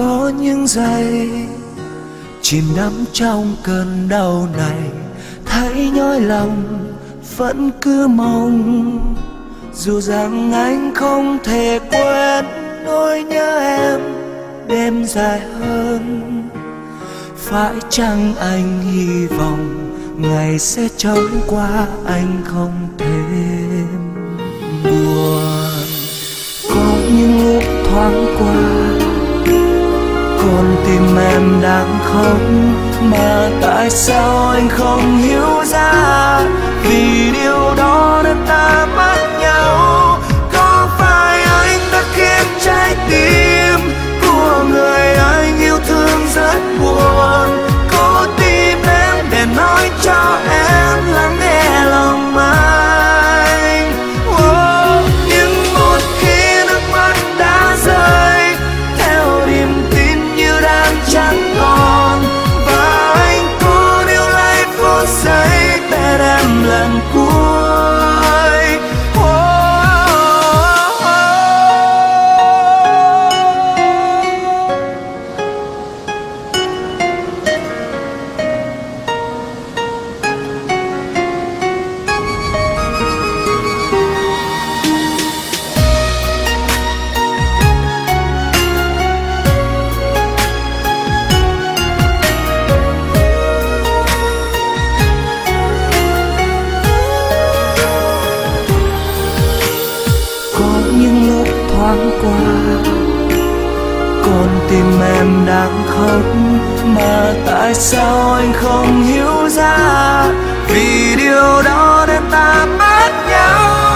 có những giây chìm đắm trong cơn đau này. Thấy nhói lòng, vẫn cứ mong, dù rằng anh không thể quên nỗi nhớ em đêm dài hơn. Phải chăng anh hy vọng ngày sẽ trôi qua, anh không thêm buồn? Có những lúc thoáng qua con tim em đang khóc. Mà tại sao anh không hiểu ra? Vì điều đó đã ta mất em lần con tim em đang khóc. Mà tại sao anh không hiểu ra? Vì điều đó nên ta mất nhau.